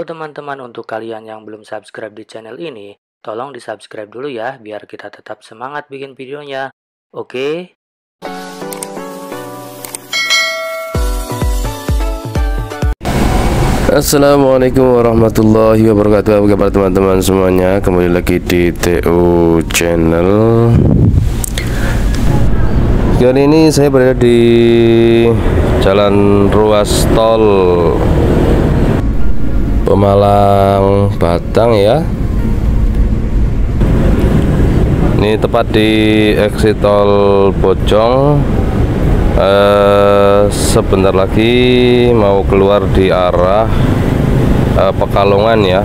Halo teman-teman, untuk kalian yang belum subscribe di channel ini, tolong di subscribe dulu ya, biar kita tetap semangat bikin videonya. Oke? Assalamualaikum warahmatullahi wabarakatuh Apa kabar teman-teman semuanya Kembali lagi di TU Channel Kali ini saya berada di Jalan ruas tol Pemalang Batang ya. Ini tepat di exit tol Bojong. Eh, Sebentar lagi mau keluar di arah eh, Pekalongan ya.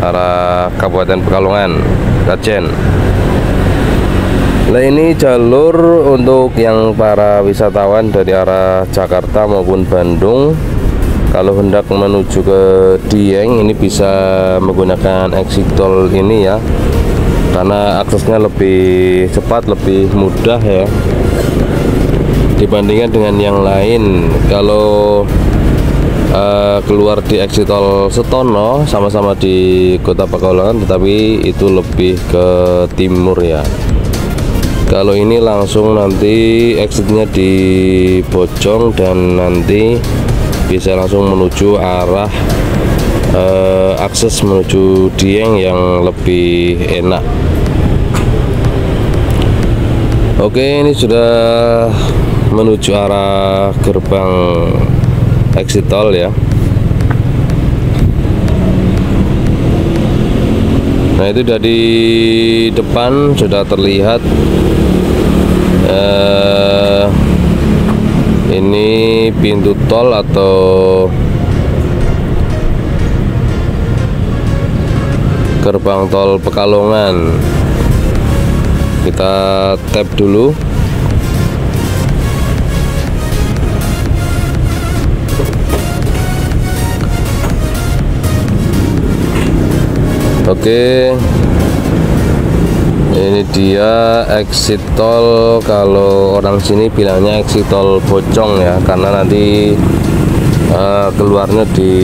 Arah Kabupaten Pekalongan Kajen Nah ini jalur untuk yang para wisatawan dari arah Jakarta maupun Bandung kalau hendak menuju ke Dieng ini bisa menggunakan exit tol ini ya. Karena aksesnya lebih cepat lebih mudah ya. Dibandingkan dengan yang lain. Kalau uh, keluar di exit tol Setono sama-sama di kota Pekalongan tetapi itu lebih ke timur ya. Kalau ini langsung nanti exitnya di Bojong dan nanti bisa langsung menuju arah uh, akses menuju Dieng yang lebih enak. Oke ini sudah menuju arah gerbang exit tol ya. Nah itu dari depan sudah terlihat eh, ini pintu tol atau gerbang tol Pekalongan. Kita tap dulu. Oke ini dia exit tol. Kalau orang sini bilangnya exit tol Bocong ya karena nanti uh, keluarnya di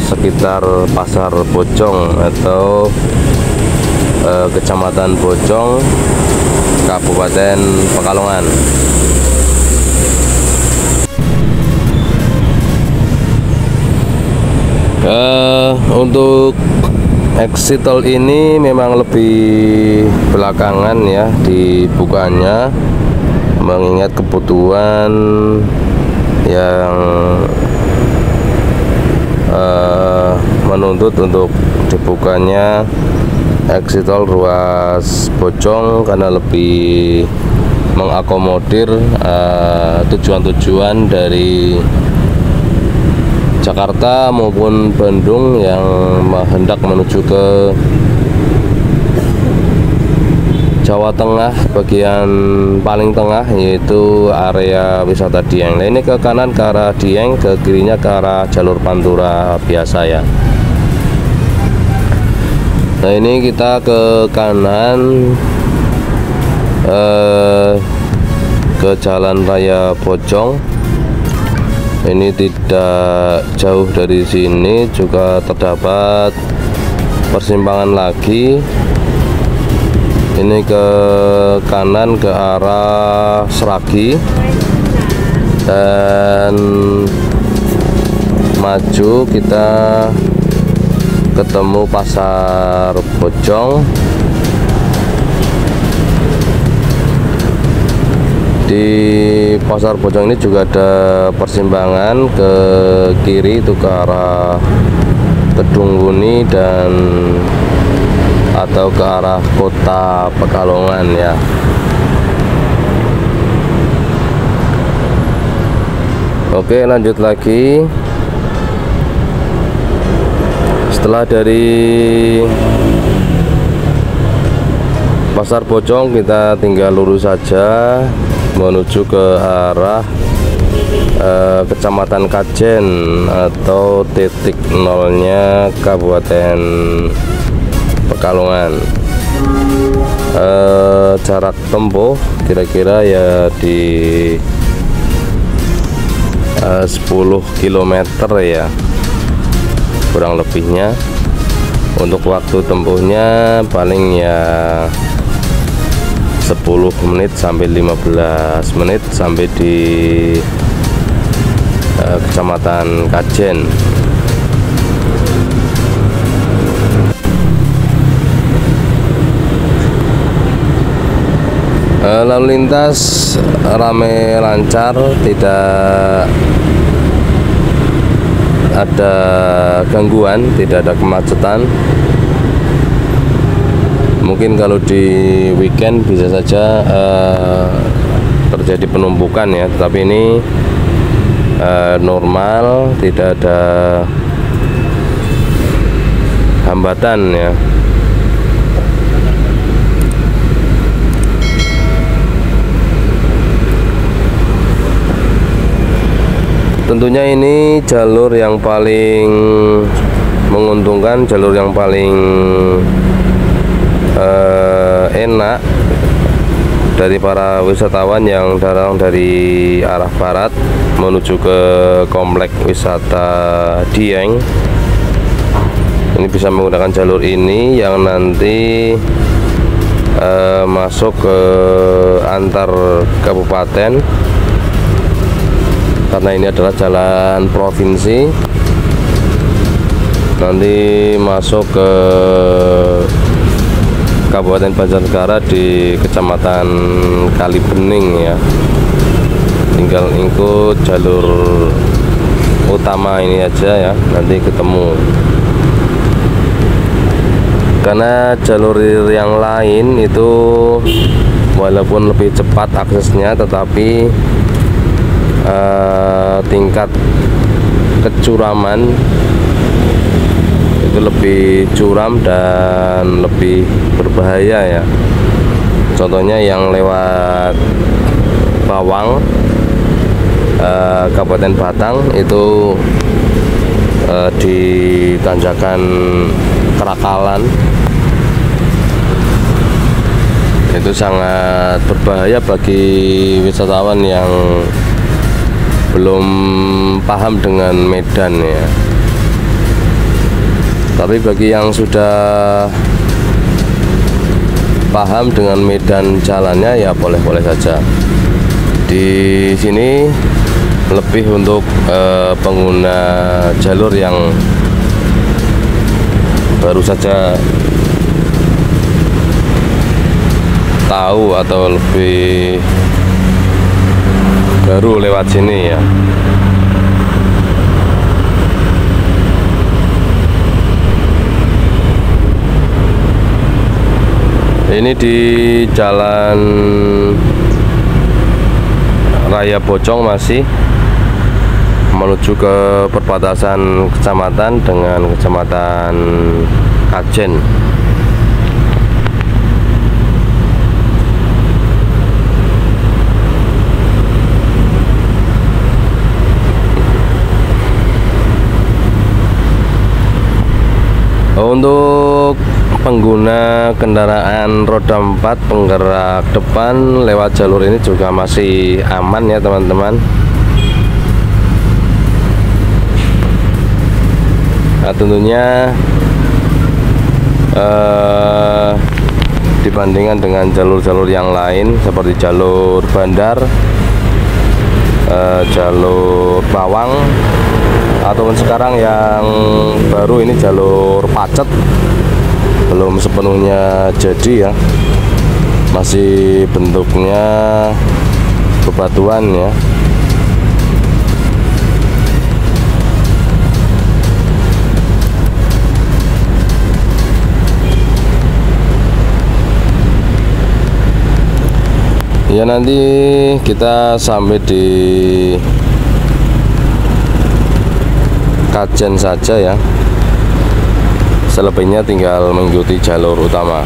sekitar pasar Bocong atau uh, kecamatan Bocong Kabupaten Pekalongan. Uh, untuk exit tol ini memang lebih belakangan ya dibukanya mengingat kebutuhan yang uh, menuntut untuk dibukanya. Exit tol ruas Bojong karena lebih mengakomodir eh, tujuan-tujuan uh, dari Jakarta maupun Bandung yang hendak menuju ke Jawa Tengah bagian paling tengah yaitu area wisata Dieng. Nah ini ke kanan ke arah Dieng, ke kirinya ke arah jalur Pantura biasa ya. Nah ini kita ke kanan eh, ke Jalan Raya Bojong ini tidak jauh dari sini juga terdapat persimpangan lagi. Ini ke kanan ke arah Seragi. Dan maju kita ketemu pasar Bojong di pasar Bojong ini juga ada persimpangan ke kiri itu ke arah Kedung Wuni dan atau ke arah kota Pekalongan ya. Oke lanjut lagi. Setelah dari Pasar Bojong kita tinggal lurus saja menuju ke arah eh, Kecamatan Kajen atau titik nolnya Kabupaten Pekalongan. Eh, jarak tempuh kira-kira ya di eh, 10 km ya kurang lebihnya. Untuk waktu tempuhnya paling ya 10 menit sampai 15 menit sampai di uh, Kecamatan Kajen. Uh, lalu lintas rame lancar tidak ada gangguan tidak ada kemacetan mungkin kalau di weekend bisa saja uh, terjadi penumpukan ya. Tetapi ini uh, normal tidak ada hambatan ya. Tentunya ini jalur yang paling menguntungkan jalur yang paling uh, enak dari para wisatawan yang datang dari arah barat menuju ke komplek wisata Dieng. Ini bisa menggunakan jalur ini yang nanti uh, masuk ke antar kabupaten. Karena ini adalah jalan provinsi. Nanti masuk ke Kabupaten Banjarnegara di Kecamatan Kalibening ya. Tinggal ikut jalur utama ini aja ya. Nanti ketemu. Karena jalur yang lain itu walaupun lebih cepat aksesnya tetapi uh, tingkat kecuraman itu lebih curam dan lebih berbahaya ya. Contohnya yang lewat Bawang uh, Kabupaten Batang itu uh, di tanjakan Kerakalan. Itu sangat berbahaya bagi wisatawan yang belum paham dengan medan ya tapi bagi yang sudah paham dengan medan jalannya ya boleh-boleh saja. Di sini lebih untuk eh, pengguna jalur yang baru saja tahu atau lebih baru lewat sini ya ini di jalan Raya Bocong masih. Menuju ke perbatasan kecamatan dengan kecamatan Kajen. Untuk pengguna kendaraan roda 4 penggerak depan lewat jalur ini juga masih aman ya teman-teman. Nah tentunya eh, dibandingkan dengan jalur-jalur yang lain seperti jalur bandar eh, jalur bawang ataupun sekarang yang baru ini jalur pacet belum sepenuhnya jadi ya. Masih bentuknya bebatuan ya. Ya nanti kita sampai di Kajen saja ya selebihnya tinggal mengikuti jalur utama.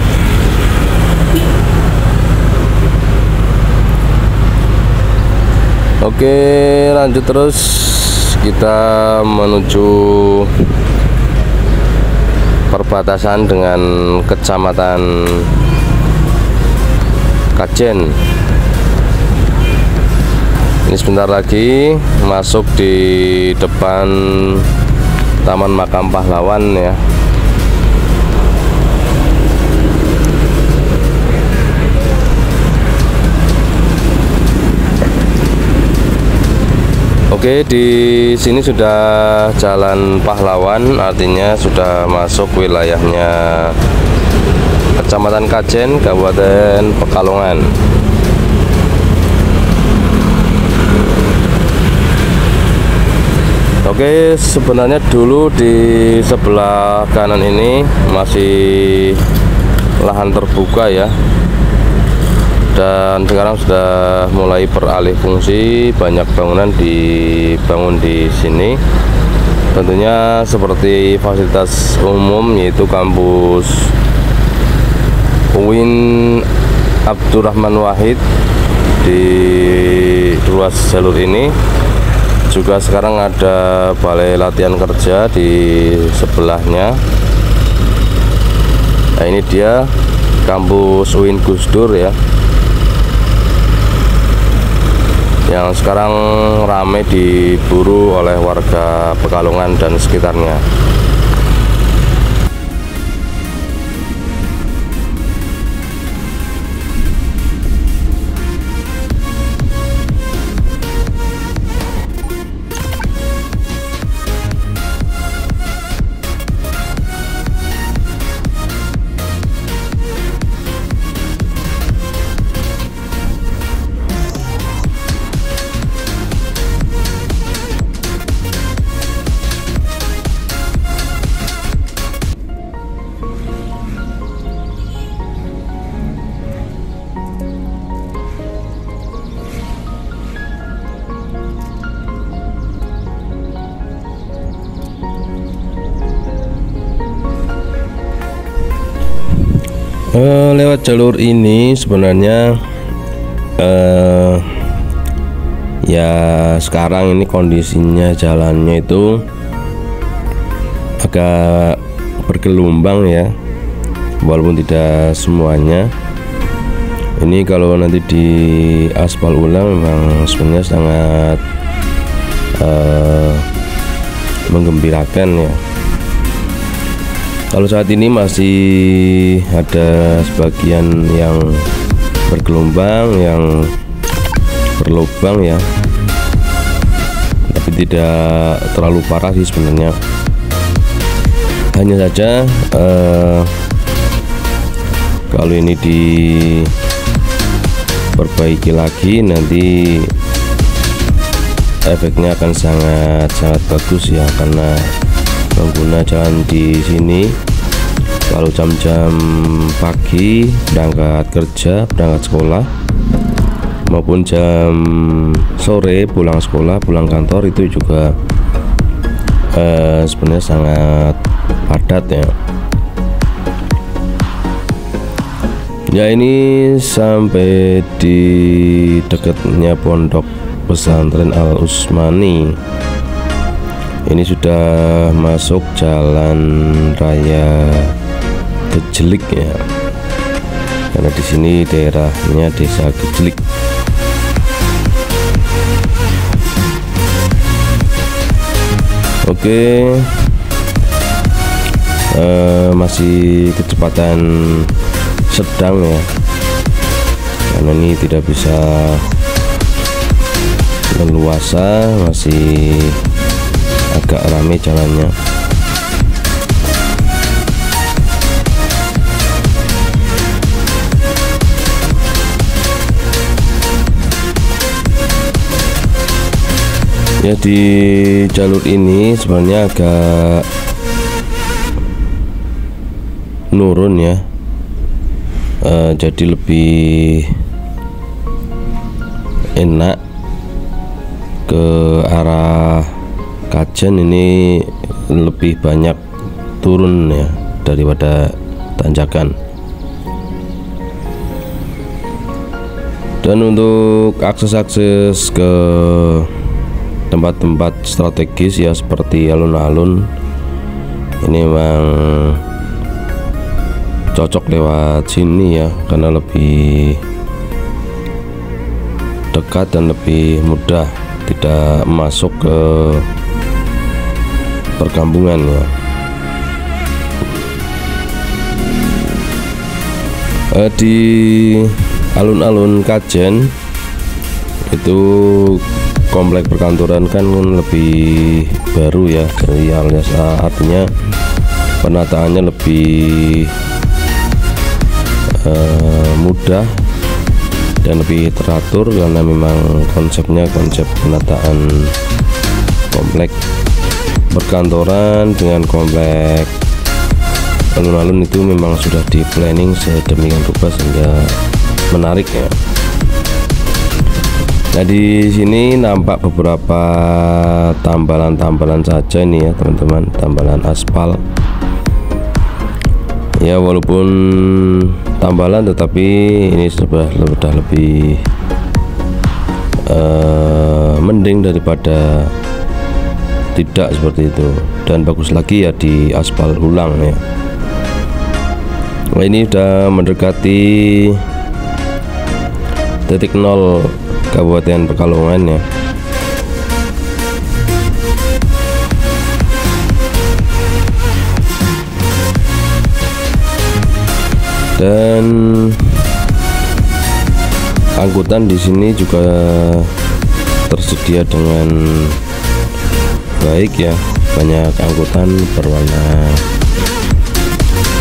Oke lanjut terus. Kita menuju perbatasan dengan kecamatan Kajen. Ini sebentar lagi masuk di depan Taman Makam Pahlawan ya Oke, di sini sudah Jalan Pahlawan, artinya sudah masuk wilayahnya Kecamatan Kajen, Kabupaten Pekalongan. Oke, sebenarnya dulu di sebelah kanan ini masih lahan terbuka ya, dan sekarang sudah mulai beralih fungsi banyak bangunan dibangun di sini. Tentunya seperti fasilitas umum yaitu kampus UIN Abdurrahman Wahid di ruas jalur ini. Juga sekarang ada balai latihan kerja di sebelahnya. Nah ini dia kampus UIN Gusdur ya yang sekarang ramai diburu oleh warga Pekalongan dan sekitarnya. Uh, lewat jalur ini sebenarnya uh, ya sekarang ini kondisinya jalannya itu agak bergelombang ya walaupun tidak semuanya. Ini kalau nanti di aspal ulang memang sebenarnya sangat uh, menggembirakan ya kalau saat ini masih ada sebagian yang bergelombang yang berlubang ya. Tapi tidak terlalu parah sih sebenarnya. Hanya saja uh, kalau ini diperbaiki lagi nanti efeknya akan sangat sangat bagus ya karena pengguna jalan di sini. Kalau jam-jam pagi berangkat kerja berangkat sekolah. Maupun jam sore pulang sekolah pulang kantor itu juga eh, sebenarnya sangat padat ya. Ya ini sampai di dekatnya pondok pesantren Al Usmani ini sudah masuk jalan raya Gejelik ya. Karena di sini daerahnya desa Gejelik oke. Uh, masih kecepatan sedang ya. Karena ini tidak bisa leluasa masih agak rame jalannya. Ya di jalur ini sebenarnya agak nurun ya. Uh, jadi lebih enak ke arah kajen ini lebih banyak turun ya daripada tanjakan. Dan untuk akses-akses ke tempat-tempat strategis ya seperti alun-alun ini memang cocok lewat sini ya karena lebih dekat dan lebih mudah tidak masuk ke perkampungan ya uh, di alun-alun Kajen itu komplek perkantoran kan lebih baru ya dari alias artinya penataannya lebih uh, mudah dan lebih teratur karena memang konsepnya konsep penataan komplek perkantoran dengan komplek. Alun-alun itu memang sudah di planning sedemikian rupa sehingga menarik ya. Nah di sini nampak beberapa tambalan-tambalan saja nih ya teman-teman, tambalan aspal. Ya walaupun tambalan tetapi ini sudah sudah lebih uh, mending daripada tidak seperti itu dan bagus lagi ya di aspal ulang ya. Nah ini sudah mendekati titik nol Kabupaten Pekalongan ya dan angkutan di sini juga tersedia dengan baik ya. Banyak angkutan berwarna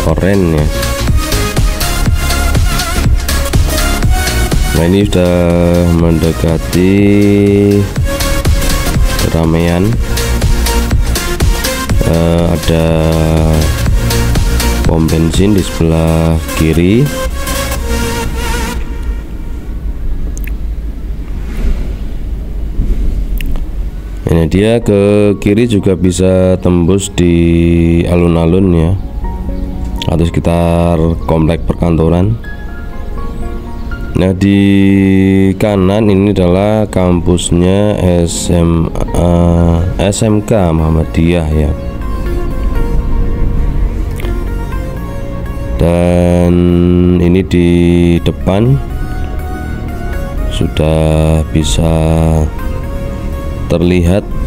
oranye ya. Nah ini sudah mendekati keramaian uh, ada pom bensin di sebelah kiri ini dia ke kiri juga bisa tembus di alun-alun ya atau sekitar komplek perkantoran Nah di kanan ini adalah kampusnya SMA SMK Muhammadiyah ya. Dan ini di depan sudah bisa terlihat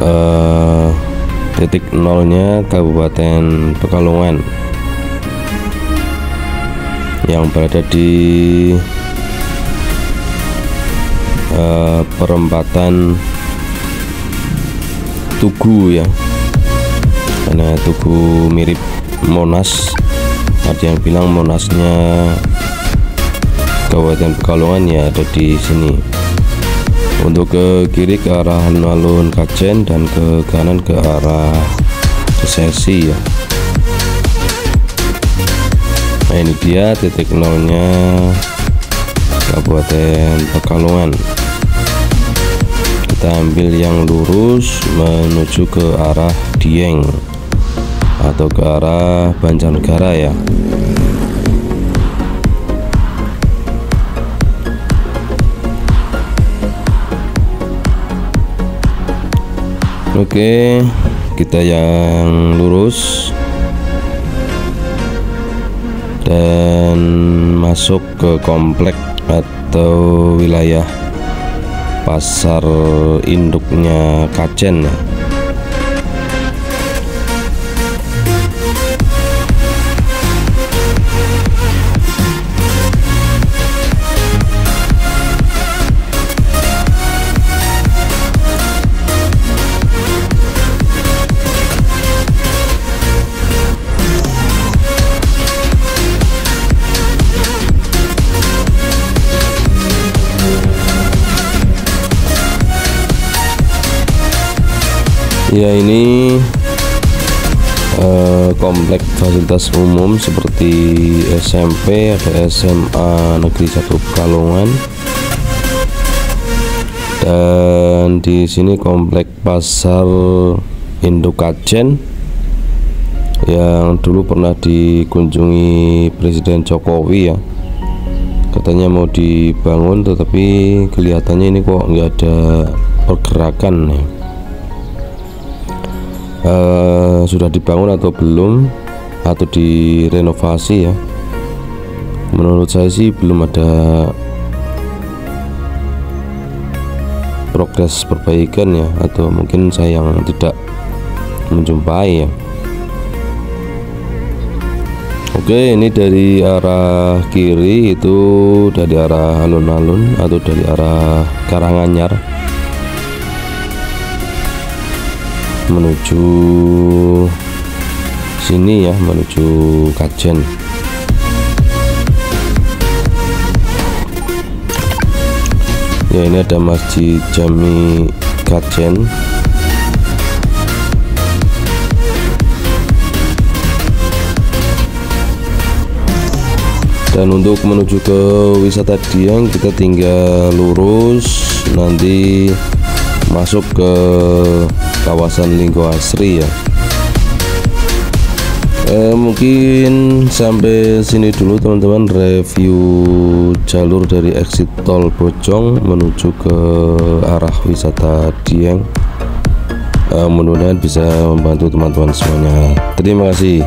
uh, titik nolnya Kabupaten Pekalongan. Yang berada di uh, perempatan Tugu ya. Karena Tugu mirip Monas. Ada yang bilang Monasnya Kabupaten Pekalongan ya ada di sini untuk ke kiri ke arah alun-alun Kajen dan ke kanan ke arah Sesi ya. Nah ini dia titik nolnya Kabupaten Pekalongan. Kita ambil yang lurus menuju ke arah Dieng atau ke arah Banjarnegara ya Oke kita yang lurus. Dan masuk ke komplek atau wilayah pasar induknya Kajen ya ini uh, komplek fasilitas umum seperti SMP ada SMA Negeri 1 Pekalongan. Dan di sini komplek pasar Indokajen yang dulu pernah dikunjungi Presiden Jokowi ya. Katanya mau dibangun tetapi kelihatannya ini kok nggak ada pergerakan nih uh, sudah dibangun atau belum atau direnovasi ya? Menurut saya sih belum ada progres perbaikan ya atau mungkin saya yang tidak menjumpai ya. Oke ini dari arah kiri itu dari arah alun-alun atau dari arah Karanganyar menuju sini ya menuju Kajen. Ya ini ada Masjid Jami Kajen. Dan untuk menuju ke wisata Dieng kita tinggal lurus. Nanti masuk ke kawasan Linggo Asri ya. Eh, mungkin sampai sini dulu teman-teman. Review jalur dari exit tol Bojong menuju ke arah wisata Dieng. Eh, mudah-mudahan bisa membantu teman-teman semuanya. Terima kasih